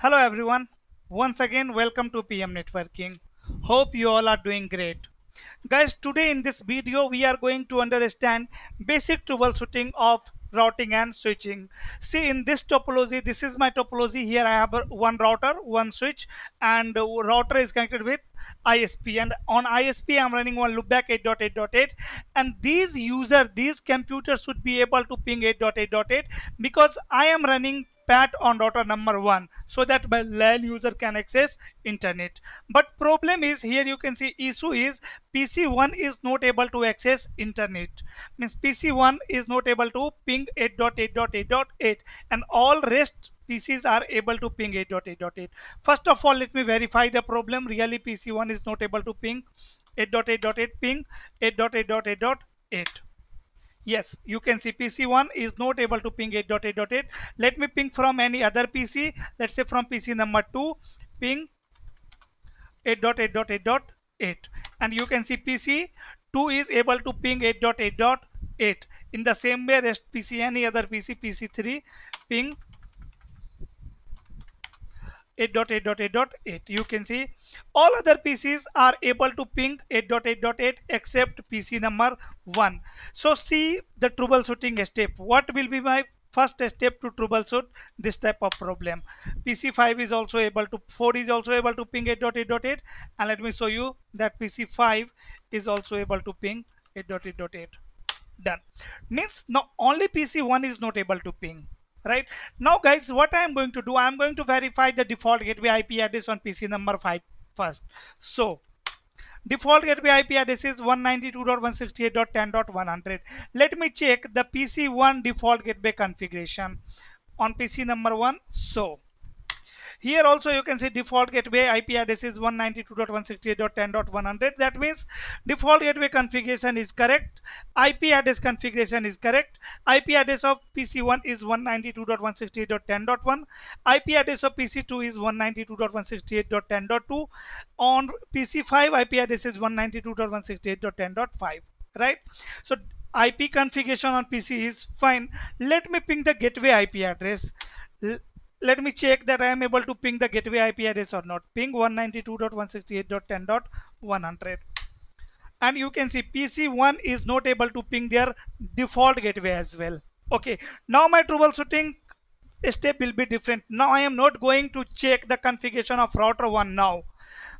Hello everyone. Once again, welcome to PM Networking. Hope you all are doing great. Guys, today in this video, we are going to understand basic troubleshooting of routing and switching. See in this topology, this is my topology. Here I have one router, one switch and router is connected with ISP and on ISP I'm running one loopback 8.8.8 and these user, these computers should be able to ping 8.8.8 because I am running PAT on router number one so that my LAN user can access internet. But problem is here you can see issue is PC1 is not able to access internet. Means PC1 is not able to ping 8.8.8.8 and all rest PCs are able to ping 8.8.8. First of all, let me verify the problem. Really PC1 is not able to ping 8.8.8 ping 8.8.8.8. Yes, you can see PC1 is not able to ping 8.8.8. Let me ping from any other PC. Let's say from PC number 2, ping 8.8.8.8. And you can see PC 2 is able to ping 8.8.8. In the same way, rest PC, any other PC, PC3, ping 8.8.8.8 you can see all other PCs are able to ping 8.8.8 except PC number 1 so see the troubleshooting step. What will be my first step to troubleshoot this type of problem? PC5 is also able to 4 is also able to ping 8.8.8 and let me show you that PC5 is also able to ping 8.8.8 done. Means not only PC1 is not able to ping right? Now guys what i am going to do i am going to verify the default gateway ip address on pc number 5 first. So default gateway ip address is 192.168.10.100 let me check the pc1 default gateway configuration on pc number 1 so here also you can see default gateway IP address is 192.168.10.100. That means default gateway configuration is correct. IP address configuration is correct. IP address of PC1 is 192.168.10.1. IP address of PC2 is 192.168.10.2. On PC5 IP address is 192.168.10.5. Right. So IP configuration on PC is fine. Let me ping the gateway IP address let me check that I am able to ping the gateway IP address or not. Ping 192.168.10.100 and you can see PC1 is not able to ping their default gateway as well. Okay, now my troubleshooting step will be different. Now I am not going to check the configuration of router 1 now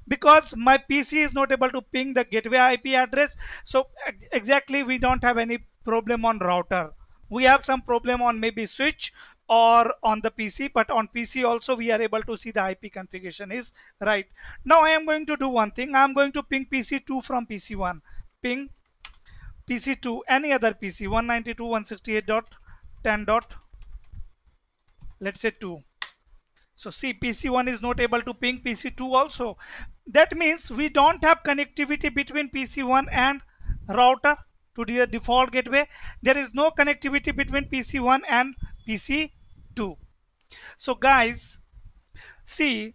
because my PC is not able to ping the gateway IP address. So exactly we don't have any problem on router. We have some problem on maybe switch or on the PC but on PC also we are able to see the IP configuration is right. Now I am going to do one thing. I am going to ping PC2 from PC1 ping PC2 any other PC 192.168.10. dot let's say 2 so see PC1 is not able to ping PC2 also. That means we don't have connectivity between PC1 and router to the default gateway. There is no connectivity between PC1 and PC 2 so guys see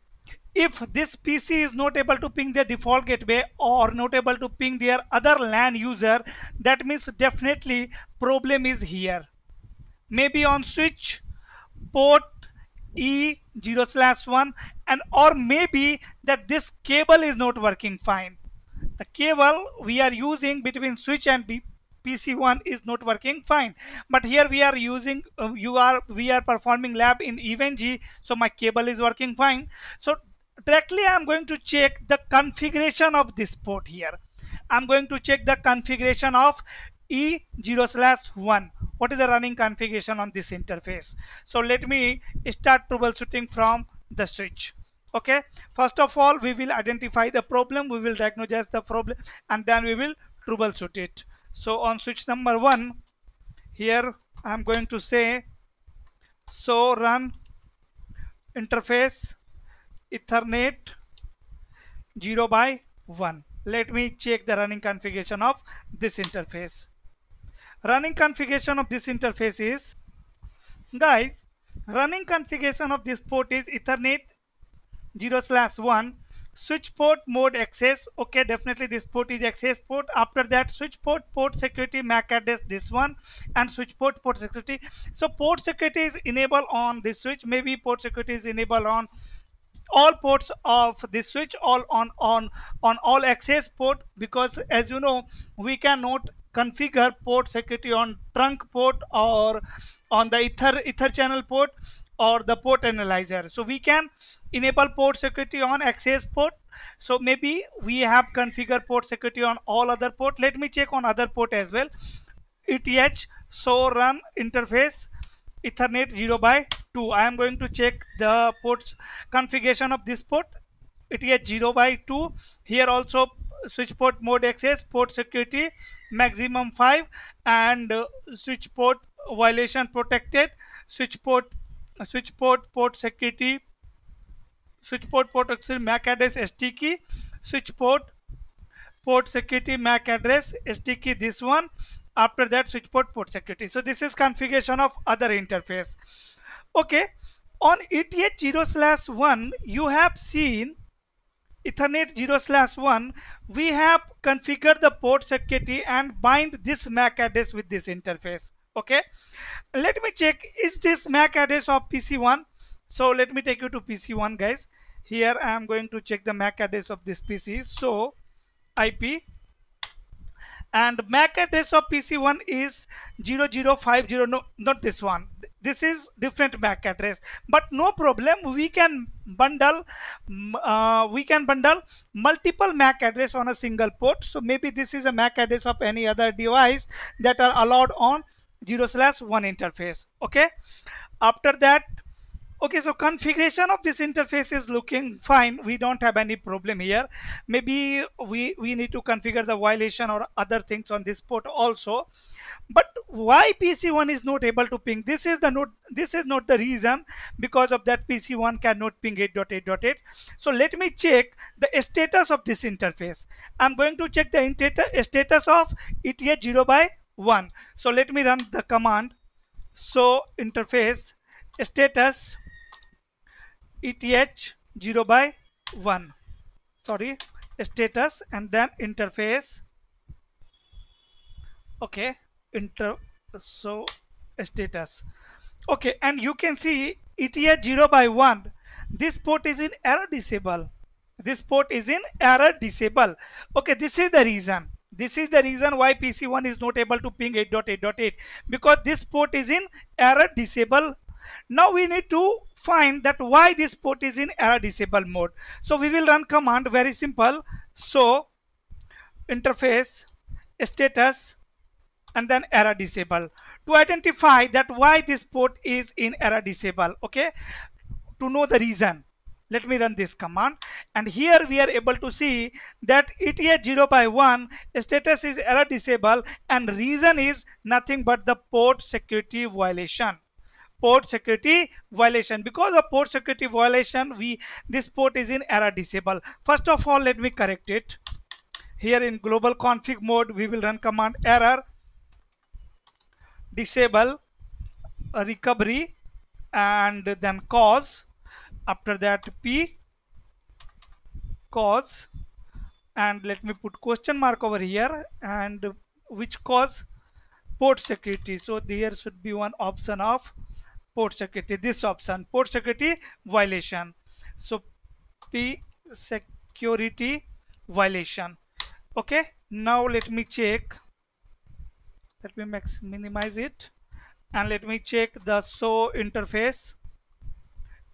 if this PC is not able to ping their default gateway or not able to ping their other LAN user that means definitely problem is here. Maybe on switch port E0 slash 1 and or maybe that this cable is not working fine. The cable we are using between switch and PC1 is not working fine. But here we are using uh, you are we are performing lab in EVE-NG so my cable is working fine. So directly I'm going to check the configuration of this port here. I'm going to check the configuration of E0 slash 1 what is the running configuration on this interface? So let me start troubleshooting from the switch. Okay? First of all we will identify the problem we will diagnose the problem and then we will troubleshoot it so on switch number one, here I'm going to say so run interface Ethernet 0 by 1. Let me check the running configuration of this interface. Running configuration of this interface is, guys, running configuration of this port is Ethernet 0 slash 1 switch port mode access. Okay definitely this port is access port. After that switch port port security mac address this one and switch port port security. So port security is enabled on this switch. Maybe port security is enabled on all ports of this switch all on on on all access port because as you know we cannot configure port security on trunk port or on the ether ether channel port or the port analyzer. So we can enable port security on access port. So maybe we have configured port security on all other port. Let me check on other port as well. Eth so run interface ethernet 0 by 2 i am going to check the ports configuration of this port. Eth 0 by 2 here also switch port mode access port security maximum 5 and uh, switch port violation protected. Switch port switch port port security switch port port MAC address sticky switch port port security MAC address sticky this one after that switch port port security so this is configuration of other interface okay on ETH 0 slash 1 you have seen Ethernet 0 slash 1 we have configured the port security and bind this MAC address with this interface okay let me check is this MAC address of PC1 so let me take you to PC1 guys. Here I am going to check the MAC address of this PC so IP and MAC address of PC1 is 0050 no not this one. This is different MAC address. But no problem. We can bundle uh, we can bundle multiple MAC address on a single port. So maybe this is a MAC address of any other device that are allowed on 0 slash 1 interface. Okay? After that okay so configuration of this interface is looking fine. We don't have any problem here. Maybe we we need to configure the violation or other things on this port also. But why pc1 is not able to ping? This is the note this is not the reason because of that pc1 cannot ping 8.8.8 so let me check the status of this interface. I'm going to check the status of eth 0 by 1 so let me run the command. So interface status eth 0 by 1 sorry status and then interface. Okay inter so status. Okay and you can see eth 0 by 1 this port is in error disable. This port is in error disable. Okay this is the reason. This is the reason why PC1 is not able to ping 8.8.8 because this port is in error disable now we need to find that why this port is in error disable mode. So we will run command very simple. So interface status and then error disable to identify that why this port is in error disable okay to know the reason let me run this command and here we are able to see that ETH 0 by 1 status is error disable and reason is nothing but the port security violation port security violation. Because of port security violation we this port is in error disable. First of all let me correct it. Here in global config mode we will run command error disable uh, recovery and then cause. After that p cause and let me put question mark over here and which cause? Port security. So there should be one option of port security this option port security violation. So p security violation. Okay now let me check. Let me max minimize it. And let me check the show interface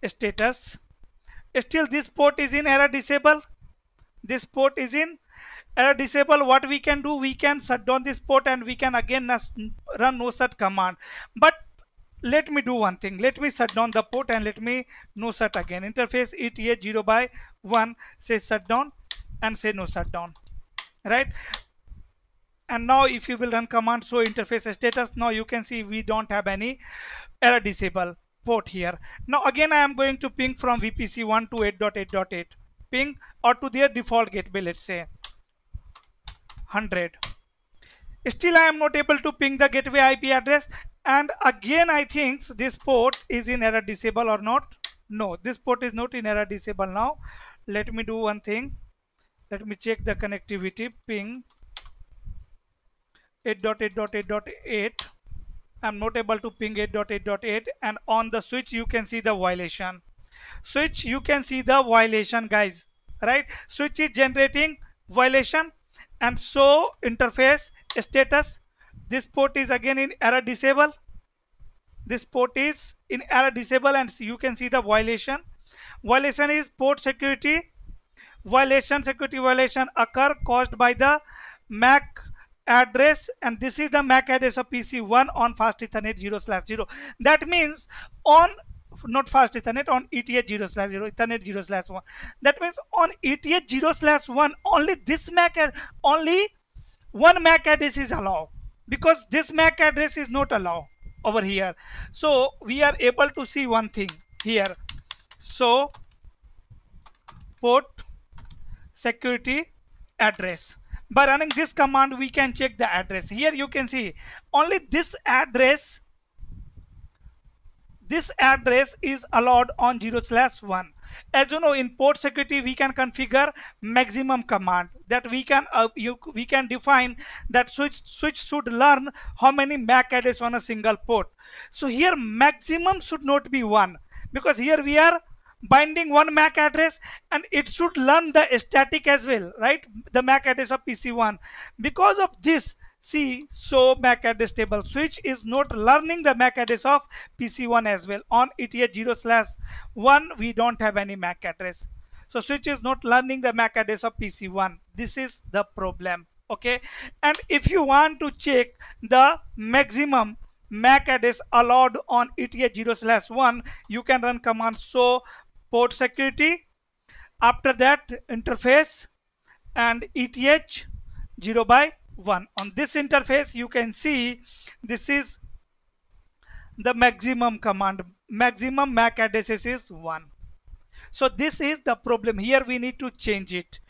status. Still this port is in error disable. This port is in error disable. What we can do we can shut down this port and we can again run no shut command. But let me do one thing. Let me shut down the port and let me no shut again. Interface eth 0 by 1 say shut down and say no shut down. Right? And now if you will run command show interface status now you can see we don't have any error disable port here. Now again i am going to ping from vpc 1 to 8.8.8 ping or to their default gateway let's say 100 still i am not able to ping the gateway ip address and again I think this port is in error disable or not? No this port is not in error disable now. Let me do one thing. Let me check the connectivity ping. 8.8.8.8 I'm not able to ping 8.8.8 and on the switch you can see the violation. Switch you can see the violation guys. Right? Switch is generating violation. And so interface status this port is again in error disable. This port is in error disable and you can see the violation. Violation is port security. Violation security violation occur caused by the MAC address and this is the MAC address of PC1 on fast ethernet 0 slash 0 that means on not fast ethernet on ETH 0 slash 0 ethernet 0 slash 1 that means on ETH 0 slash 1 only this MAC only one MAC address is allowed because this MAC address is not allowed over here. So we are able to see one thing here. So port security address. By running this command we can check the address. Here you can see only this address this address is allowed on 0 slash 1 as you know in port security we can configure maximum command that we can uh, you, we can define that switch switch should learn how many MAC address on a single port. So here maximum should not be 1 because here we are binding one MAC address and it should learn the static as well right? The MAC address of PC1 because of this see so MAC address table switch is not learning the MAC address of PC1 as well. On ETH 0 slash 1 we don't have any MAC address. So switch is not learning the MAC address of PC1 this is the problem okay? And if you want to check the maximum MAC address allowed on ETH 0 slash 1 you can run command so port security. After that interface and ETH 0 by 1 on this interface you can see this is the maximum command. Maximum MAC addresses is 1 so this is the problem. Here we need to change it.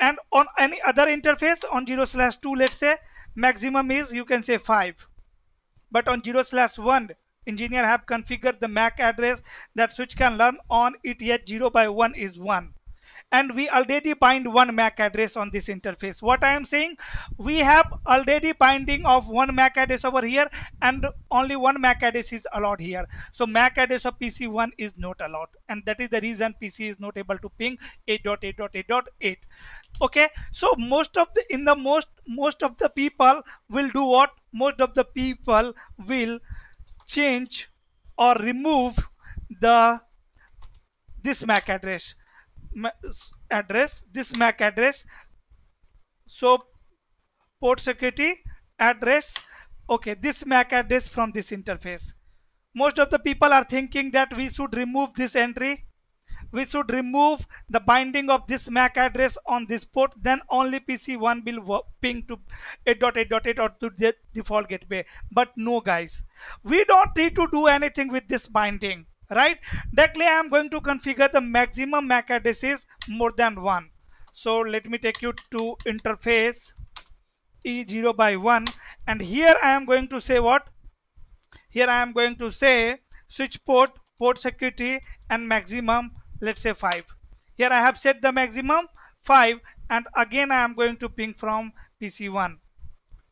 And on any other interface on 0 slash 2 let's say maximum is you can say 5 but on 0 slash 1 engineer have configured the MAC address that switch can learn on ETH 0 by 1 is 1 and we already bind one MAC address on this interface. What I am saying, we have already binding of one MAC address over here and only one MAC address is allowed here. So MAC address of PC1 is not allowed and that is the reason PC is not able to ping 8.8.8.8. Okay, so most of the in the most most of the people will do what? Most of the people will change or remove the this MAC address address this MAC address so port security address okay this MAC address from this interface. Most of the people are thinking that we should remove this entry. We should remove the binding of this MAC address on this port then only PC1 will ping to 8.8.8 or to the default gateway. But no guys. We don't need to do anything with this binding right? Directly I am going to configure the maximum MAC addresses more than one. So let me take you to interface E0 by 1 and here I am going to say what? Here I am going to say switch port port security and maximum let's say 5 here I have set the maximum 5 and again I am going to ping from PC1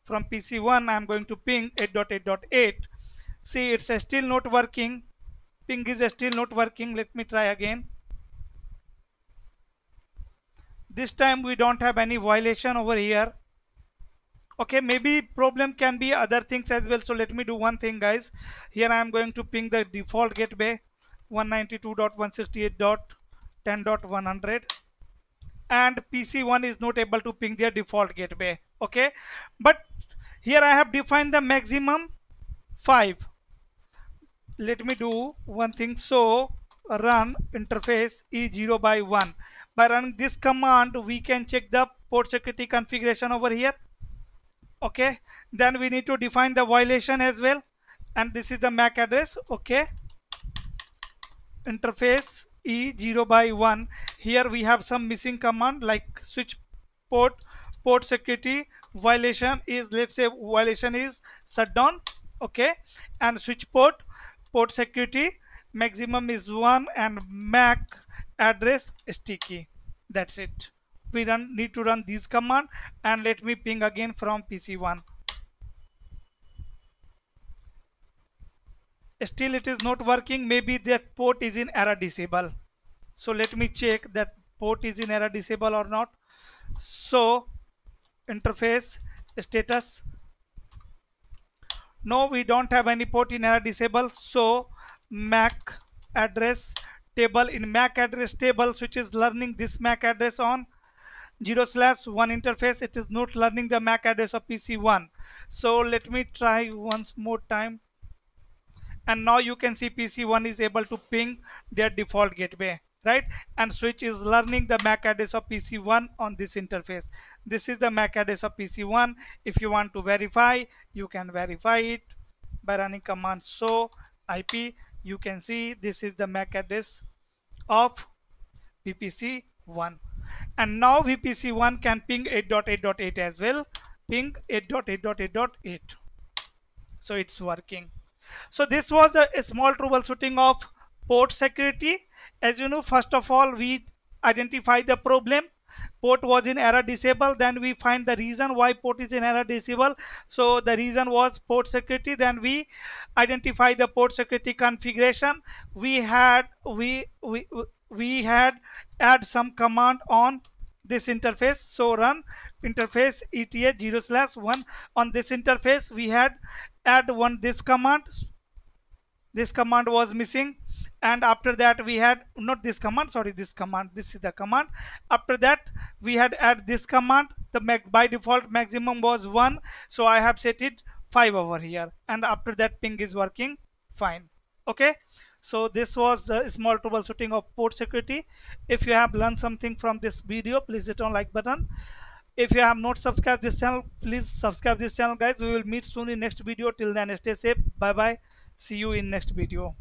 from PC1 I am going to ping 8.8.8 see it's still not working ping is still not working. Let me try again. This time we don't have any violation over here. Okay maybe problem can be other things as well. So let me do one thing guys. Here I am going to ping the default gateway 192.168.10.100 and PC1 is not able to ping their default gateway. Okay but here I have defined the maximum 5 let me do one thing. So run interface e0 by 1 by running this command we can check the port security configuration over here. Okay? Then we need to define the violation as well. And this is the MAC address. Okay? Interface e0 by 1 here we have some missing command like switch port port security violation is let's say violation is shut down. Okay? And switch port port security maximum is 1 and MAC address sticky. That's it. We run need to run this command and let me ping again from pc1 still it is not working. Maybe that port is in error disable. So let me check that port is in error disable or not. So interface status no we don't have any port in error disable so mac address table in mac address table which is learning this mac address on 0 slash 1 interface. It is not learning the mac address of pc1 so let me try once more time. And now you can see pc1 is able to ping their default gateway right? And switch is learning the MAC address of PC1 on this interface. This is the MAC address of PC1 if you want to verify you can verify it by running command show IP you can see this is the MAC address of VPC1 and now VPC1 can ping 8.8.8 as well. Ping 8.8.8.8 so it's working. So this was a, a small troubleshooting of port security. As you know first of all we identify the problem. Port was in error disable then we find the reason why port is in error disable. So the reason was port security then we identify the port security configuration. We had we we we had add some command on this interface. So run interface eta 0 slash 1 on this interface. We had add one this command. This command was missing and after that we had not this command sorry this command this is the command. After that we had add this command. The by default maximum was 1 so I have set it 5 over here. And after that ping is working fine. Okay? So this was a small troubleshooting of port security. If you have learned something from this video please hit on like button. If you have not subscribed this channel please subscribe this channel guys. We will meet soon in next video. Till then stay safe. Bye bye see you in next video